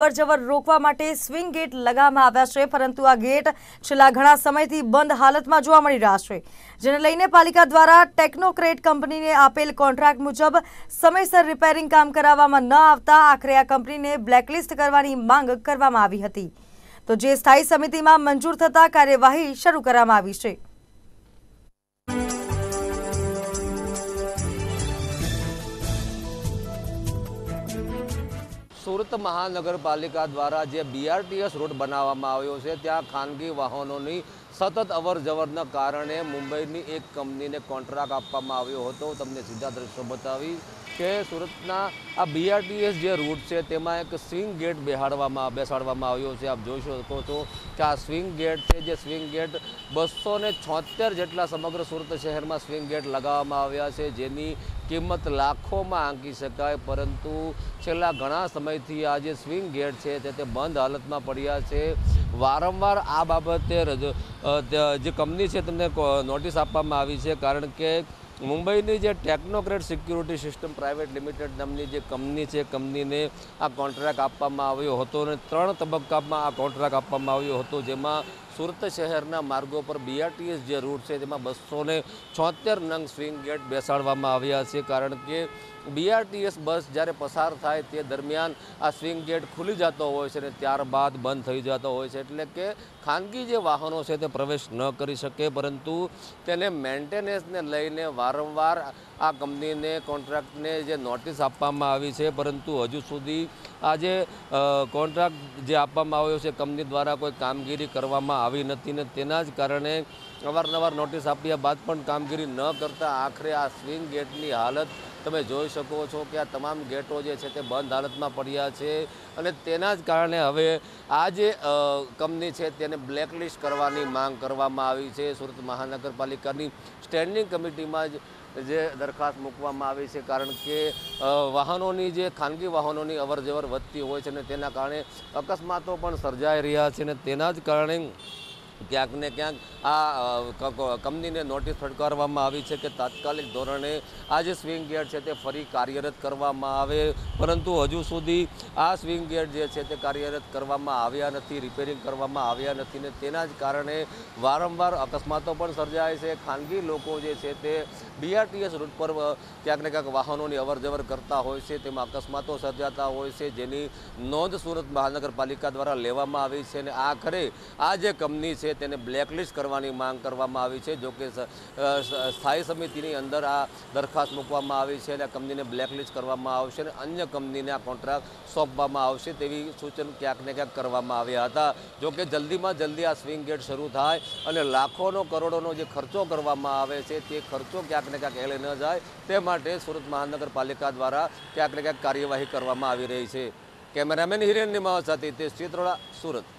અવરજવર રોકવા માટે સ્વિંગ ગેટ લગાવવામાં આવ્યા છે, પરંતુ આ ગેટ છેલ્લા ઘણા સમયથી બંધ હાલતમાં જોવા મળી રહ્યા છે. જેને લઈને પાલિકા દ્વારા ટેકનોક્રેટ કંપનીને આપેલ કોન્ટ્રાક્ટ મુજબ સમયસર રિપેરિંગ કામ કરાવવામાં ન આવતા આખરે આ કંપનીને બ્લેકલિસ્ટ કરવાની માંગ કરવામાં આવી હતી. તો જે સ્થાયી સમિતિમાં મંજૂર થતા કાર્યવાહી શરૂ કરવામાં આવી છે. સુરત મહાનગરપાલિકા દ્વારા જે બીઆરટીએસ રોડ બનાવવામાં આવ્યો છે ત્યાં ખાનગી વાહનોની સતત અવર જવરના કારણે મુંબઈની એક કંપનીને કોન્ટ્રાક્ટ આપવામાં આવ્યો હતો. તમને સીધા દ્રશ્યો બતાવી કે સુરતના આ બીઆરટીએસ જે રૂટ છે, તેમાં એક સ્વિંગ ગેટ બેહાડવામાં બેસાડવામાં આવ્યો છે. આપ જોઈ શકો છો કે આ સ્વિંગ ગેટ છે, જે સ્વિંગ ગેટ બસો ને જેટલા સમગ્ર સુરત શહેરમાં સ્વિંગ ગેટ લગાવવામાં આવ્યા છે. જેની કિંમત લાખોમાં આંકી શકાય, પરંતુ છેલ્લા ઘણા સમયથી આ જે સ્વિંગ ગેટ છે, તે તે બંધ હાલતમાં પડ્યા છે. વારંવાર આ બાબતે રજ- જે કંપની છે તેમને નોટિસ આપવામાં આવી છે, કારણ કે મુંબઈની જે technocrat security system private limited નામની જે કંપની છે, કંપનીને આ કોન્ટ્રાક્ટ આપવામાં આવ્યો હતો અને ત્રણ તબક્કામાં આ કોન્ટ્રાક્ટ આપવામાં આવ્યો હતો, જેમાં સુરત શહેરના માર્ગો પર બીઆરટીએસ જે રૂટ છે, તેમાં બસો ને છોતેર નંગ સ્વિંગ ગેટ બેસાડવામાં આવ્યા છે, કારણ કે બીઆરટીએસ બસ જ્યારે પસાર થાય તે દરમિયાન આ સ્વિંગ ગેટ ખુલી જતો હોય છે અને ત્યારબાદ બંધ થઈ જતો હોય છે. એટલે કે ખાનગી જે વાહનો છે તે પ્રવેશ ન કરી શકે, પરંતુ તેને મેન્ટેનન્સને લઈને વારંવાર આ કંપનીને કોન્ટ્રાક્ટને જે નોટિસ આપવામાં આવી છે, પરંતુ હજુ સુધી આ જે કોન્ટ્રાક્ટ જે આપવામાં આવ્યો છે, કંપની દ્વારા કોઈ કામગીરી કરવામાં આવી નથી ને તેના જ કારણે અવારનવાર નોટિસ આપ્યા બાદ પણ કામગીરી ન કરતા આખરે આ સ્વિંગ ગેટની હાલત તમે જોઈ શકો છો કે આ તમામ ગેટો જે છે તે બંધ હાલતમાં પડ્યા છે અને તેના જ કારણે હવે આ જે કંપની છે તેને બ્લેકલિસ્ટ કરવાની માંગ કરવામાં આવી છે. સુરત મહાનગરપાલિકાની સ્ટેન્ડિંગ કમિટીમાં જ જે દરખાસ્ત મૂકવામાં આવી છે, કારણ કે વાહનોની જે, ખાનગી વાહનોની અવર જવર વધતી હોય છે અને તેના કારણે અકસ્માતો પણ સર્જાઈ રહ્યા છે અને તેના જ કારણે ક્યાંક ને ક્યાંક આ કંપનીને નોટિસ ફટકારવામાં આવી છે કે તાત્કાલિક ધોરણે આ જે સ્વિંગ ગેટ છે તે ફરી કાર્યરત કરવામાં આવે. પરંતુ હજુ સુધી આ સ્વિંગ ગેટ જે છે તે કાર્યરત કરવામાં આવ્યા નથી, રિપેરિંગ કરવામાં આવ્યા નથી ને તેના જ કારણે વારંવાર અકસ્માતો પણ સર્જાય છે. ખાનગી લોકો જે છે તે બીઆરટીએસ રૂટ પર ક્યાંક ને ક્યાંક વાહનોની અવરજવર કરતા હોય છે. તેમાં અકસ્માતો સર્જાતા હોય છે જેની નોંધ સુરત મહાનગરપાલિકા દ્વારા લેવામાં આવી છે અને આખરે આ જે કંપની છે તેને બ્લેકલિસ્ટ કરવાની માંગ કરવામાં આવી છે જોકે સ્થાયી સમિતિની અંદર આ દરખાસ્ત મૂકવામાં આવી છે અને આ કંપનીને બ્લેકલિસ્ટ કરવામાં આવશે અને અન્ય કંપનીને આ કોન્ટ્રાક્ટ સોંપવામાં આવશે તેવી સૂચન ક્યાંક ને ક્યાંક કરવામાં આવ્યા હતા. જોકે જલ્દીમાં જલ્દી આ સ્વિંગ ગેટ શરૂ થાય અને લાખોનો કરોડોનો જે ખર્ચો કરવામાં આવે છે તે ખર્ચો ક્યાંક ને ક્યાંક એળે ન જાય, તે માટે સુરત મહાનગરપાલિકા દ્વારા ક્યાંક ને ક્યાંક કાર્યવાહી કરવામાં આવી રહી છે. કેમેરામેન હિરેન નિમાવા સાથે તે ચિત્રોડા સુરત.